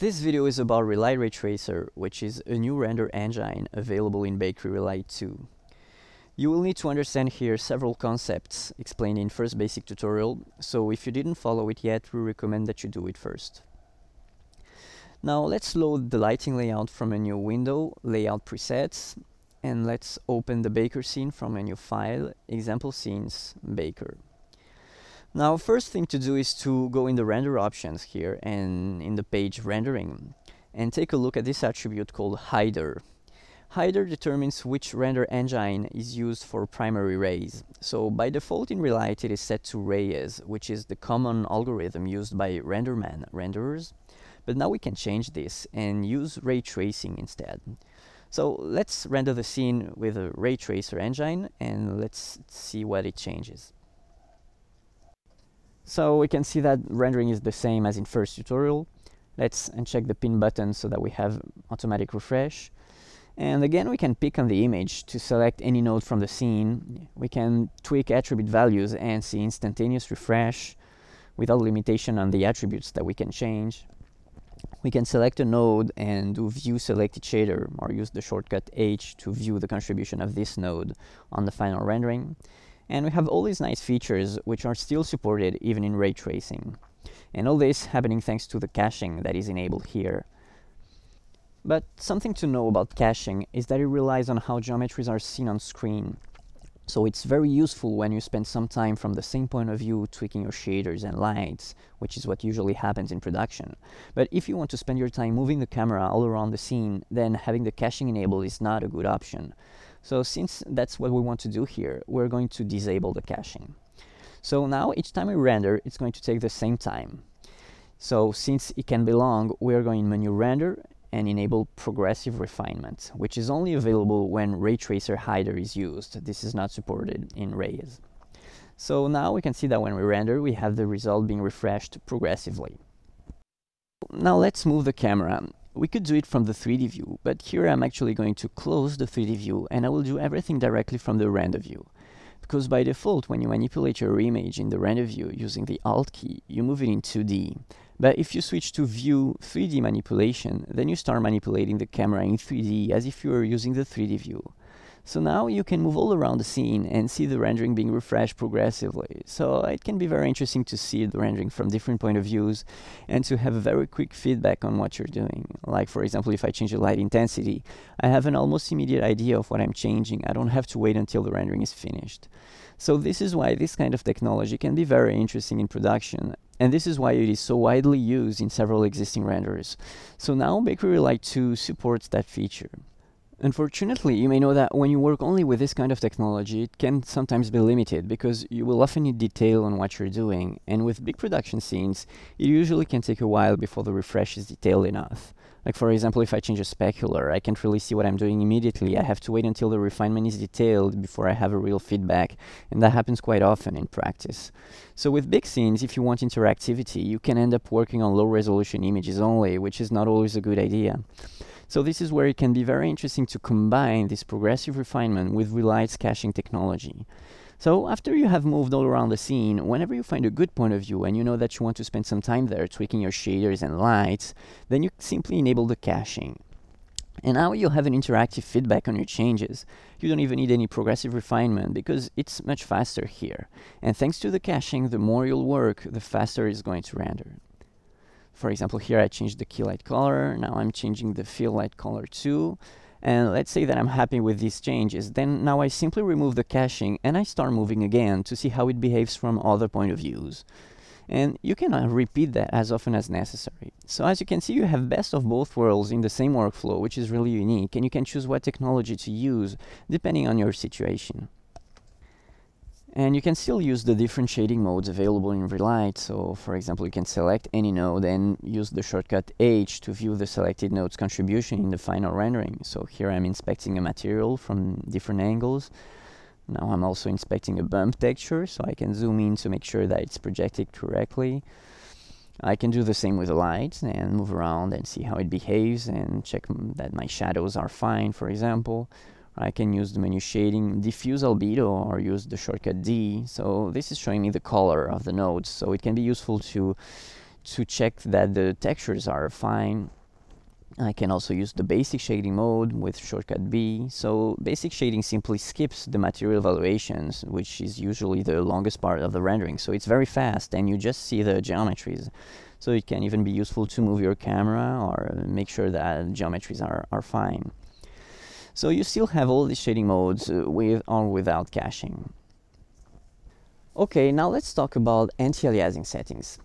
This video is about Relight Ray Tracer, which is a new render engine available in Bakery Relight 2. You will need to understand here several concepts explained in first basic tutorial, so if you didn't follow it yet, we recommend that you do it first. Now let's load the lighting layout from a new window, Layout Presets, and let's open the Baker scene from a new file, Example Scenes, Baker. Now, first thing to do is to go in the render options here and in the page rendering and take a look at this attribute called hider. Hider determines which render engine is used for primary rays. So by default in Relight it is set to Reyes, which is the common algorithm used by RenderMan renderers. But now we can change this and use ray tracing instead. So let's render the scene with a ray tracer engine and let's see what it changes. So we can see that rendering is the same as in first tutorial. Let's uncheck the pin button so that we have automatic refresh. And again, we can pick on the image to select any node from the scene. We can tweak attribute values and see instantaneous refresh without limitation on the attributes that we can change. We can select a node and do view selected shader or use the shortcut H to view the contribution of this node on the final rendering. And we have all these nice features which are still supported even in ray tracing. And all this happening thanks to the caching that is enabled here. But something to know about caching is that it relies on how geometries are seen on screen. So it's very useful when you spend some time from the same point of view tweaking your shaders and lights, which is what usually happens in production. But if you want to spend your time moving the camera all around the scene, then having the caching enabled is not a good option. So since that's what we want to do here, we're going to disable the caching. So now each time we render, it's going to take the same time. So since it can be long, we're going menu render and enable progressive refinement, which is only available when ray tracer hider is used. This is not supported in Reyes. So now we can see that when we render, we have the result being refreshed progressively. Now let's move the camera. We could do it from the 3D view, but here I'm actually going to close the 3D view and I will do everything directly from the render view. Because by default, when you manipulate your image in the render view using the Alt key, you move it in 2D. But if you switch to View 3D Manipulation, then you start manipulating the camera in 3D as if you were using the 3D view. So now you can move all around the scene and see the rendering being refreshed progressively. So it can be very interesting to see the rendering from different point of views and to have a very quick feedback on what you're doing. Like for example, if I change the light intensity, I have an almost immediate idea of what I'm changing. I don't have to wait until the rendering is finished. So this is why this kind of technology can be very interesting in production and this is why it is so widely used in several existing renderers. So now Bakery Relight 2 supports that feature. Unfortunately, you may know that when you work only with this kind of technology, it can sometimes be limited because you will often need detail on what you're doing, and with big production scenes, it usually can take a while before the refresh is detailed enough. Like for example, if I change a specular, I can't really see what I'm doing immediately. I have to wait until the refinement is detailed before I have a real feedback, and that happens quite often in practice. So with big scenes, if you want interactivity, you can end up working on low resolution images only, which is not always a good idea. So this is where it can be very interesting to combine this progressive refinement with Relight's caching technology. So after you have moved all around the scene, whenever you find a good point of view and you know that you want to spend some time there tweaking your shaders and lights, then you simply enable the caching. And now you'll have an interactive feedback on your changes. You don't even need any progressive refinement because it's much faster here. And thanks to the caching, the more you'll work, the faster it's going to render. For example, here I changed the key light color. Now I'm changing the fill light color too. And let's say that I'm happy with these changes. Then now I simply remove the caching and I start moving again to see how it behaves from other point of views. And you can uh, repeat that as often as necessary. So as you can see, you have best of both worlds in the same workflow, which is really unique. And you can choose what technology to use depending on your situation. And you can still use the different shading modes available in Relight. So for example, you can select any node and use the shortcut H to view the selected node's contribution in the final rendering. So here I'm inspecting a material from different angles. Now I'm also inspecting a bump texture, so I can zoom in to make sure that it's projected correctly. I can do the same with the light and move around and see how it behaves and check that my shadows are fine, for example. I can use the menu shading, diffuse albedo, or use the shortcut D. So this is showing me the color of the nodes. So it can be useful to to check that the textures are fine. I can also use the basic shading mode with shortcut B. So basic shading simply skips the material evaluations, which is usually the longest part of the rendering. So it's very fast and you just see the geometries. So it can even be useful to move your camera or make sure that geometries are, are fine. So you still have all these shading modes uh, with or without caching. Okay, now let's talk about anti-aliasing settings.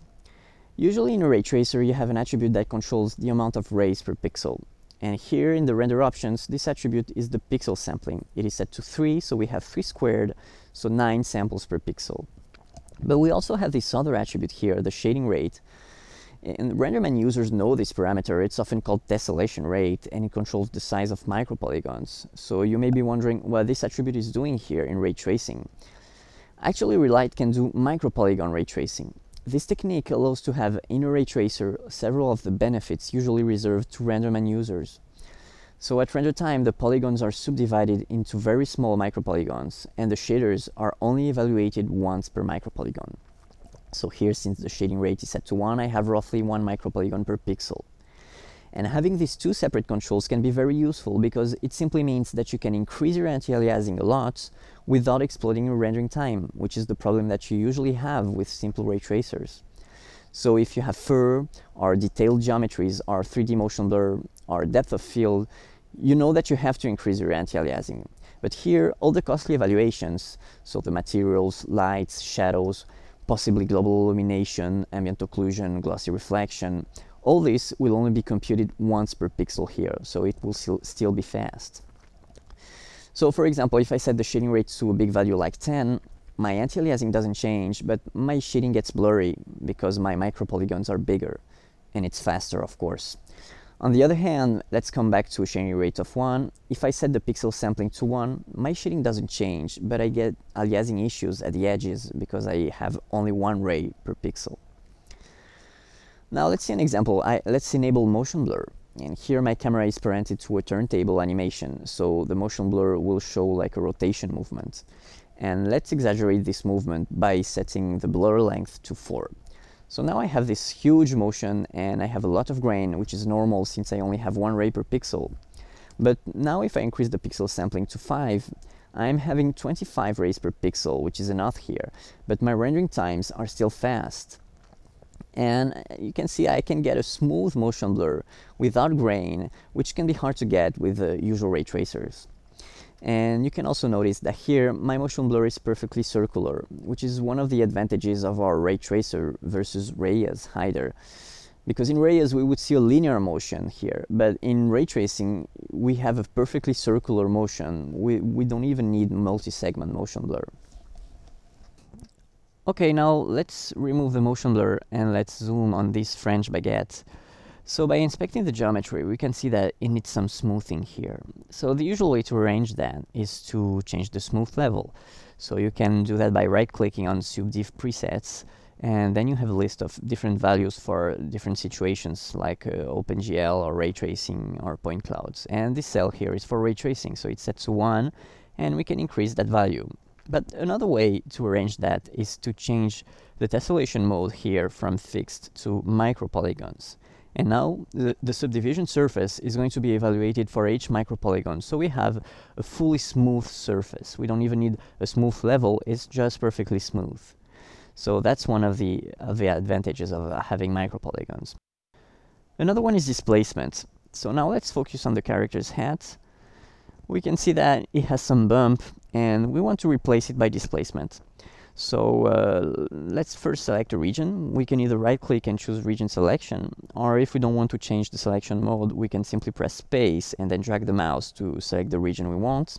Usually in a ray tracer you have an attribute that controls the amount of rays per pixel. And here in the render options, this attribute is the pixel sampling. It is set to 3, so we have 3 squared, so 9 samples per pixel. But we also have this other attribute here, the shading rate. And RenderMan users know this parameter. It's often called tessellation rate, and it controls the size of micropolygons. So you may be wondering what this attribute is doing here in ray tracing. Actually, Relight can do micropolygon ray tracing. This technique allows to have in a ray tracer several of the benefits usually reserved to RenderMan users. So at render time, the polygons are subdivided into very small micropolygons, and the shaders are only evaluated once per micropolygon. So here, since the shading rate is set to 1, I have roughly 1 micropolygon per pixel. And having these two separate controls can be very useful because it simply means that you can increase your anti-aliasing a lot without exploding your rendering time, which is the problem that you usually have with simple ray tracers. So if you have fur or detailed geometries or 3D motion blur or depth of field, you know that you have to increase your anti-aliasing. But here, all the costly evaluations, so the materials, lights, shadows, possibly global illumination, ambient occlusion, glossy reflection, all this will only be computed once per pixel here, so it will still, be fast. So for example, if I set the shading rate to a big value like 10, my anti-aliasing doesn't change, but my shading gets blurry because my micropolygons are bigger, and it's faster, of course. On the other hand, let's come back to a shading rate of 1. If I set the pixel sampling to 1, my shading doesn't change, but I get aliasing issues at the edges because I have only one ray per pixel. Now let's see an example. I, let's enable motion blur. And here my camera is parented to a turntable animation, so the motion blur will show like a rotation movement. And let's exaggerate this movement by setting the blur length to 4. So now I have this huge motion and I have a lot of grain, which is normal since I only have one ray per pixel. But now if I increase the pixel sampling to 5, I'm having 25 rays per pixel, which is enough here, but my rendering times are still fast and you can see I can get a smooth motion blur without grain, which can be hard to get with the usual ray tracers. And you can also notice that here my motion blur is perfectly circular, which is one of the advantages of our ray tracer versus Reyes hider. Because in Reyes we would see a linear motion here, but in ray tracing we have a perfectly circular motion. We, we don't even need multi-segment motion blur. Okay, now let's remove the motion blur and let's zoom on this French baguette. So by inspecting the geometry, we can see that it needs some smoothing here. So the usual way to arrange that is to change the smooth level. So you can do that by right-clicking on SubDiff presets, and then you have a list of different values for different situations like uh, OpenGL or ray tracing or point clouds. And this cell here is for ray tracing, so it's set to 1, and we can increase that value. But another way to arrange that is to change the tessellation mode here from fixed to micropolygons. And now the, the, subdivision surface is going to be evaluated for each micropolygon. So we have a fully smooth surface. We don't even need a smooth level, it's just perfectly smooth. So that's one of the, of the advantages of uh, having micropolygons. Another one is displacement. So now let's focus on the character's hat. We can see that it has some bump and we want to replace it by displacement. So uh, let's first select a region. We can either right click and choose region selection, or if we don't want to change the selection mode, we can simply press space and then drag the mouse to select the region we want.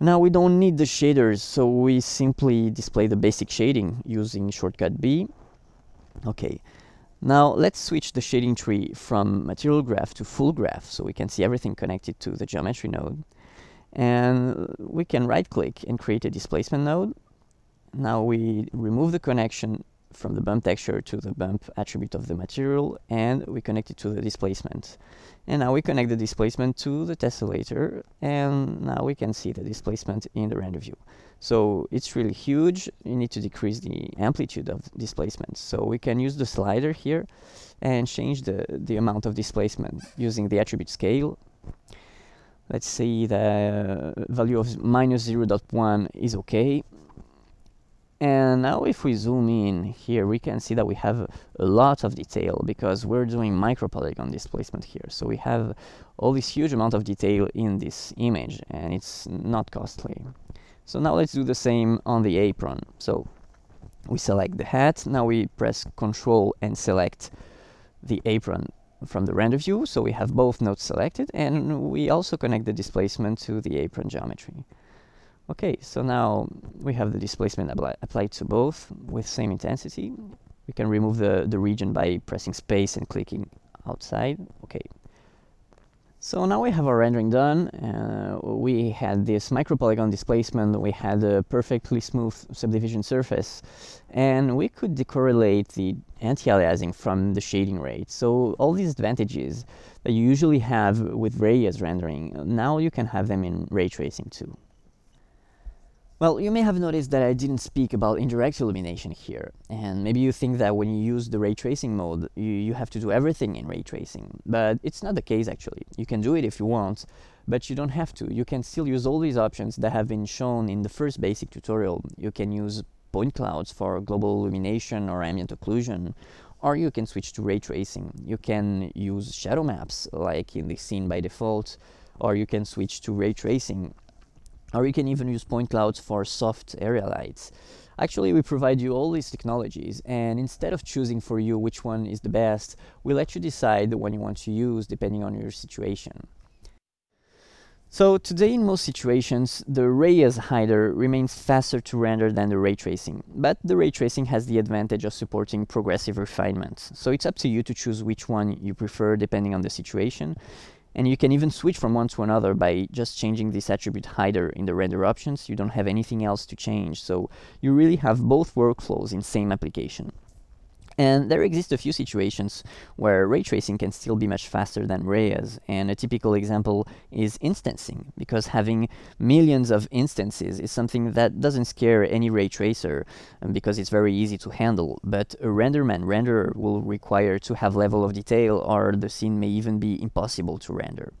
Now we don't need the shaders, so we simply display the basic shading using shortcut B. Okay, now let's switch the shading tree from material graph to full graph so we can see everything connected to the geometry node. And we can right click and create a displacement node. Now we remove the connection from the bump texture to the bump attribute of the material and we connect it to the displacement. And now we connect the displacement to the tessellator and now we can see the displacement in the render view. So it's really huge. You need to decrease the amplitude of displacement. So we can use the slider here and change the, the amount of displacement using the attribute scale. Let's say the value of minus 0.1 is okay and now if we zoom in here, we can see that we have a lot of detail because we're doing micropolygon displacement here. So we have all this huge amount of detail in this image and it's not costly. So now let's do the same on the apron. So we select the hat. Now we press Control and select the apron from the render view. So we have both nodes selected and we also connect the displacement to the apron geometry. Okay, so now we have the displacement applied to both with same intensity. We can remove the, the region by pressing space and clicking outside. Okay. So now we have our rendering done. Uh, we had this micropolygon displacement. We had a perfectly smooth subdivision surface. And we could decorrelate the anti-aliasing from the shading rate. So all these advantages that you usually have with Reyes rendering, now you can have them in ray tracing too. Well, you may have noticed that I didn't speak about indirect illumination here, and maybe you think that when you use the ray tracing mode, you, you have to do everything in ray tracing, but it's not the case actually. You can do it if you want, but you don't have to. You can still use all these options that have been shown in the first basic tutorial. You can use point clouds for global illumination or ambient occlusion, or you can switch to ray tracing. You can use shadow maps, like in the scene by default, or you can switch to ray tracing or you can even use point clouds for soft area lights. Actually, we provide you all these technologies, and instead of choosing for you which one is the best, we let you decide the one you want to use depending on your situation. So today in most situations, the ray Reyes hider remains faster to render than the ray tracing, but the ray tracing has the advantage of supporting progressive refinement. So it's up to you to choose which one you prefer depending on the situation, and you can even switch from one to another by just changing this attribute hider in the render options. You don't have anything else to change. So you really have both workflows in same application. And there exist a few situations where ray tracing can still be much faster than Reyes, and a typical example is instancing, because having millions of instances is something that doesn't scare any ray tracer, um, because it's very easy to handle, but a RenderMan renderer will require to have level of detail, or the scene may even be impossible to render.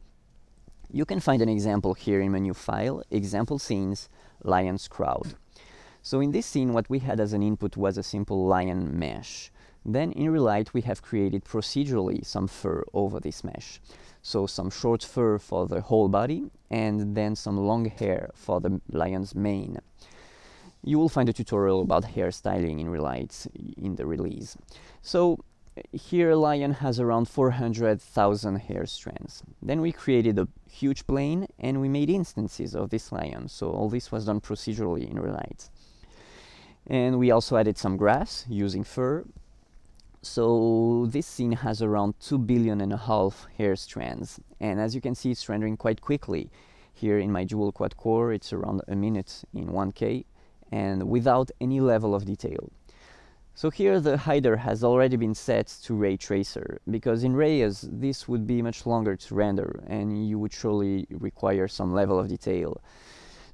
You can find an example here in menu file, example scenes, lion's crowd. So in this scene, what we had as an input was a simple lion mesh. Then in Relight, we have created procedurally some fur over this mesh. So some short fur for the whole body and then some long hair for the lion's mane. You will find a tutorial about hairstyling in Relight in the release. So here lion has around 400,000 hair strands. Then we created a huge plane and we made instances of this lion. So all this was done procedurally in Relight. And we also added some grass using fur so this scene has around 2 billion and a half hair strands. And as you can see, it's rendering quite quickly. Here in my dual quad core, it's around a minute in 1K and without any level of detail. So here the hider has already been set to ray tracer because in Reyes this would be much longer to render and you would surely require some level of detail.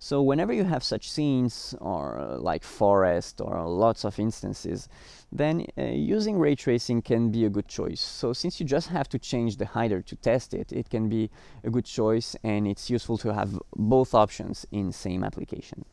So whenever you have such scenes or uh, like forest or lots of instances, then uh, using ray tracing can be a good choice. So since you just have to change the hider to test it, it can be a good choice and it's useful to have both options in same application.